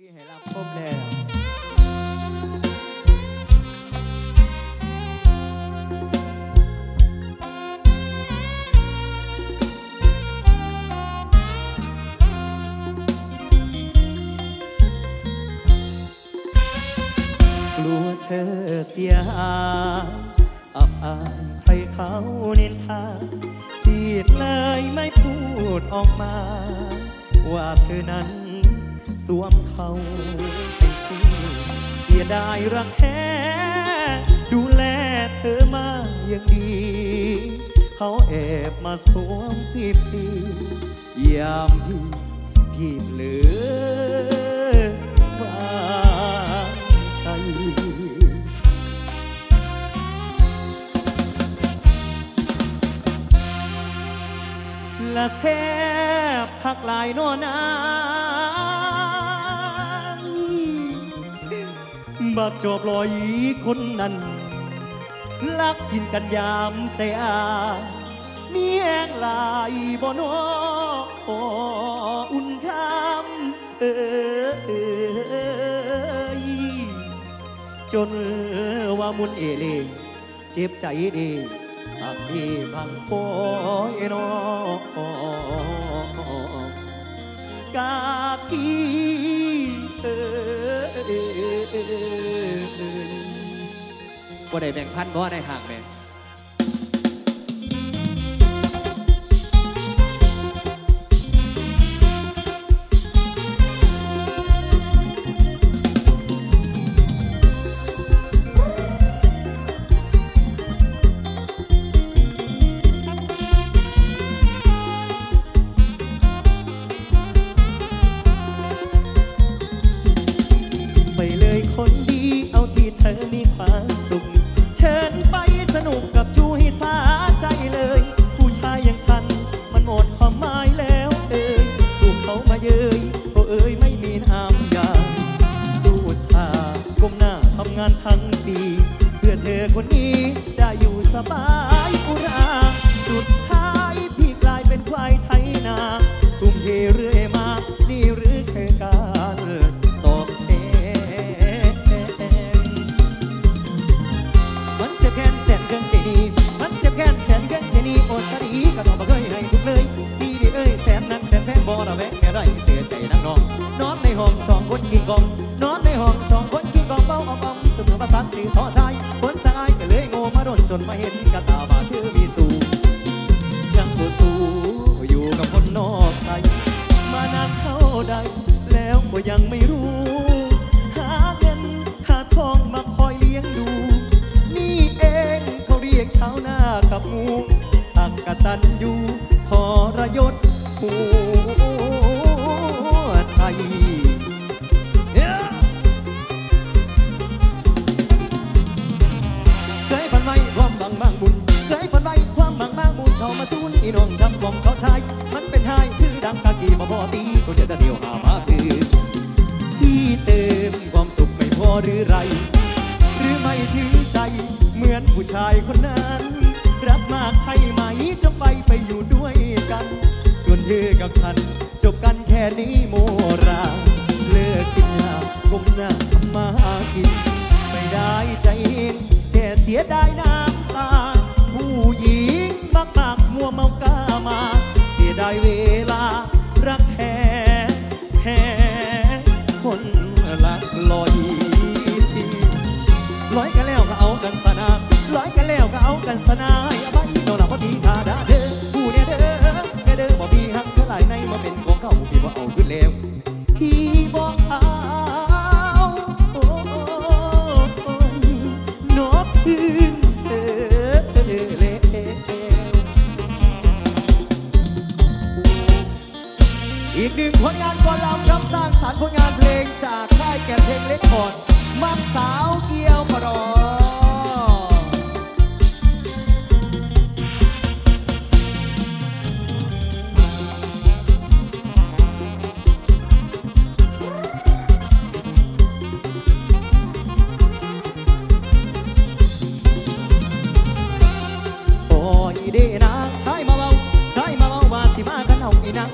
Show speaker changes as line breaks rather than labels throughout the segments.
มีให้รับพบแล้วกลัวเธอเสียหายอับอายใครเขาเนินทาผิดเลยไม่พูดออกมา ว่าเธอนั้น สวมเขาเป็นคู่เสียดายรักแท้ ดูแลเธอมาอย่างดี เขาแอบมาสวมสิบปียามพี่พี่เหลือวางใจละแซบคักลายโนนา บักจอบลอยคนนั้นลักกินกันยามใจอามีแห้งหลายบ่นออุ่นคำเอ้ยจนว่ามุนเอเลเจ็บใจดีทำดีพังโปยนอกากีเอ้ย บ่ได้แบ่งพันบ่ในห่างแม่ไปเลยคนดีเอาที่เธอมีความสุขานสีท้อใจคนชายก็เลยโง่มาโดนจนมาเห็นกะตาบาเธอมีสูช่างบ่สู้อยู่กับคนนอกใจมานานเท่าใด แล้วก็ยังไม่รู้ หาเงินหาทองมาคอยเลี้ยงดู นี่เองเขาเรียกชาวนากับงูอักกตันอยู่ทรยศหัายคนนั้น รักมากใช่ไหมจะไปไปอยู่ด้วยกัน ส่วนเธอกับฉัน จบกันแค่นี้โมรา เลิกกินเหล้าก้มหน้ามาหากิน ไม่ได้ใจเห็นแค่เสียดายน้ำตา ผู้หญิงมักมากมัวเมากามา เสียดายเวลา รักแท้แท้คนลักลอยร้อยกันแล้วก็เอากันสนาร้อย กันแล้วก็เอากันสนาอย่าไปโดนหลับพอดีขาดาเด้อผู้เนี่ยเด้อเด้อเด้อบ่มีหักเท่าไหร่ในมาเป็นของเขาพี่บ่เอาขึ้นแล้วพี่บ่เอาโอ้ยนกขึ้นเออเลอีกหนึ่งผลงานก่อนลำครับสร้างสรรค์ผลงานเพลงจากค่ายแก่นเพลงเล็กคอร์ดมักสาวเกี่ยวพอดอ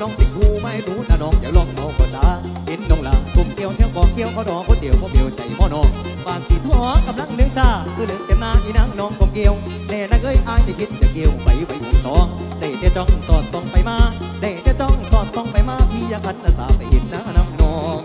น้องติดหูไม่รู้นะน้องอย่าลองเอาก็จาเห็นน้องหลัาตุ่มเกี่ยวเที่ยวกองเกี่ยวเขาดองคนเดียวพ่อเบียวใจพ่อน้องบางสีท้องกำลังเลี้ยงชาซื้อเหลืองเต็มหน้าอีนางน้องกองเกี่ยวแน่นักเอ้ยอายจะคิดจะเกี่ยวไปไปหูสองได้แต่จ้องสอดส่องไปมาได้แต่จ้องสอดส่องไปมาพี่ยากหันสาไปเห็นหน้าน้องน้อง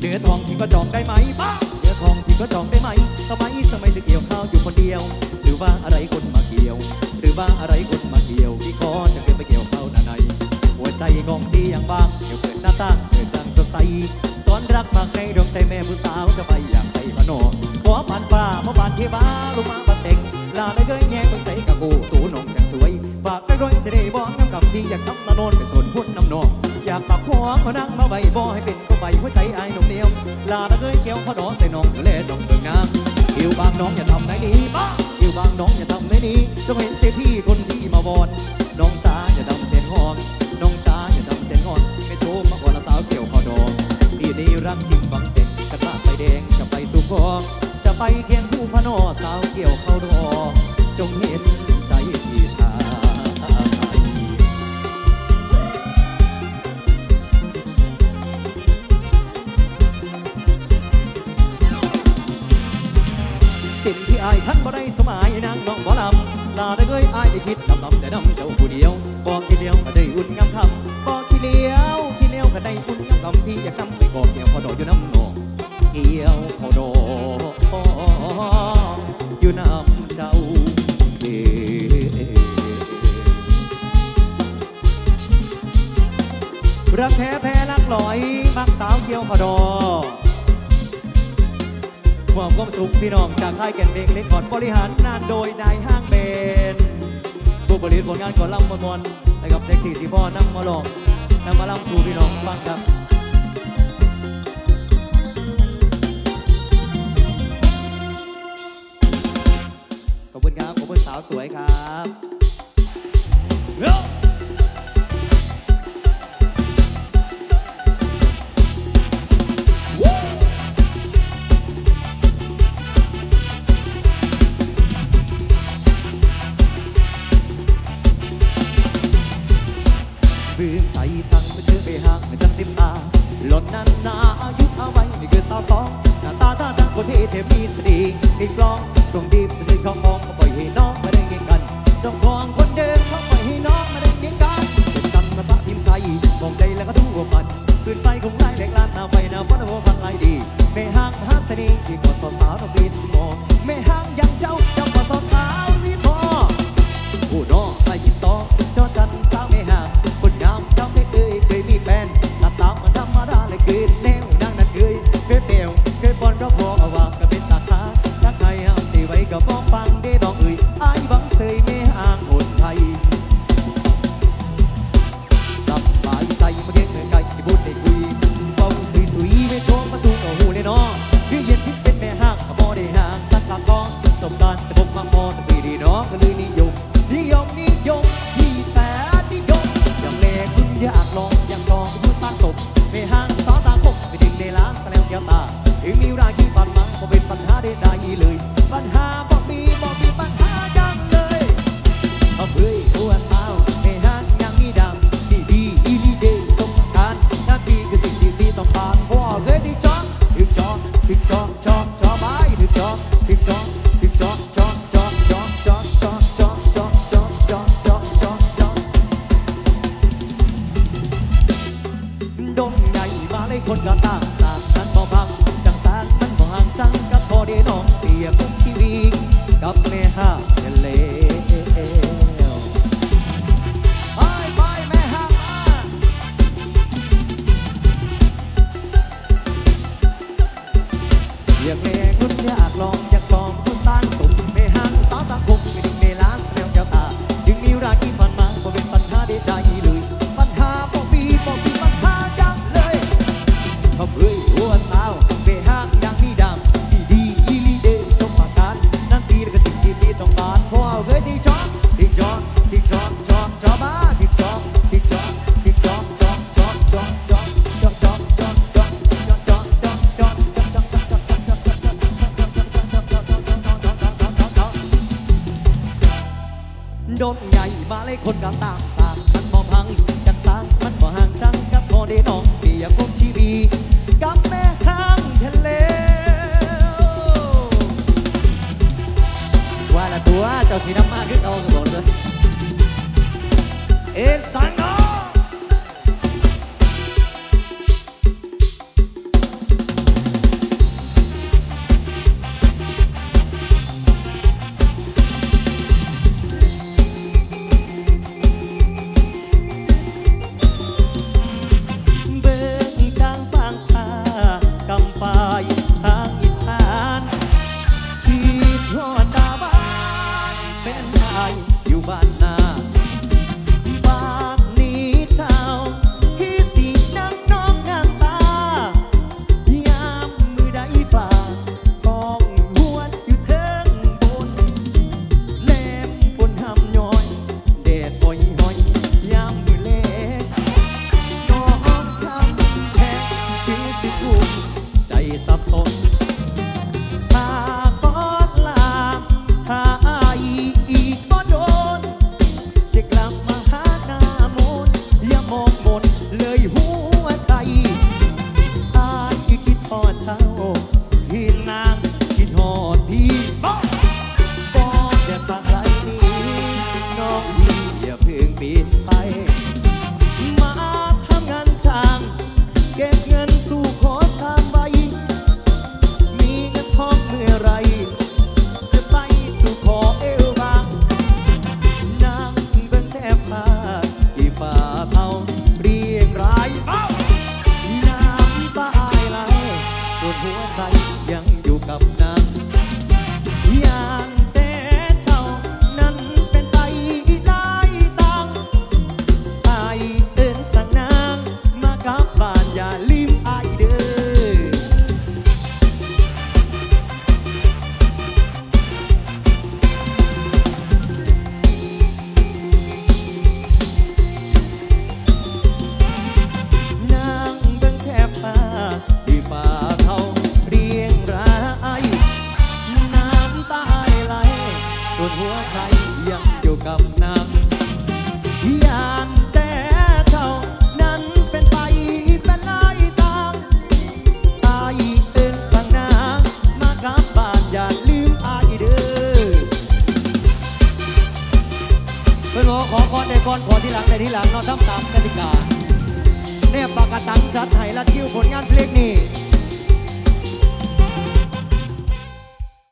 เดือทองที่ก็จองได้ไหมป้าเดือทองที่ก็จองได้ไหมทำไมสมัยถึงเกี่ยวข้าวอยู่คนเดียว หรือว่าอะไรคนมาเกี่ยว หรือว่าอะไรคนมาเกี่ยวพี่ขอจะเกลียวไปเกี่ยว ใส่ของดีอย่างบางเดี๋ยวเกิดหน้าตั้งเกิดดังสดใสสอนรักมาให้ดวงใจแม่ผู้สาวจะไปอย่างไรพนอขอผ่านป่ามาผ่านเทวาลงมาบัดเต็งลาได้เกยแง่คงใส่กะกูตูนงจังสวยฝากกระด้วยเสด็จบอกน้ำกับพี่อยากทำละโนนไปส่วนพุ่นน้ำนองอยากปากหัวมานั่งมาใบบ่ให้เป็นก็ใบหัวใจอายนงเดียวลาได้เกยแก้วพอดอใส่น้องทะเลจงเบิ่งน้ำคิวบางน้องอย่าทำได้นี้บ้าคิวบางน้องอย่าทำได้นี้จงเห็นใจพี่คนที่มาบอนน้องจ้าอย่าดำเส้นหอม นี้รักจริงบังเด่กจะกลัไปแดงจะไปสุขงจะไปเคียงผู้พนอสาวเกี่ยวเข้ารอจงเห็นใจที่ทาติดที่อายท่านบ่ได้สมัยนางน้องหมอลำลาได้เคยอายได้คิดลำลำแต่น้ำเจ้าผู้เดียว พี่น้องจากค่ายแก่นเพลงเล็กขอดบริหารงานโดยนายห้างเบนผู้ผลิตผลงานก่อนลำมอลมอนนะครับแท็กซี่สีพ่อนั่งมาลองนำมาลำสู่พี่น้องฟังครับขอบคุณครับขอบคุณสาวสวยครับ อยากแรงรุ่อยากลอง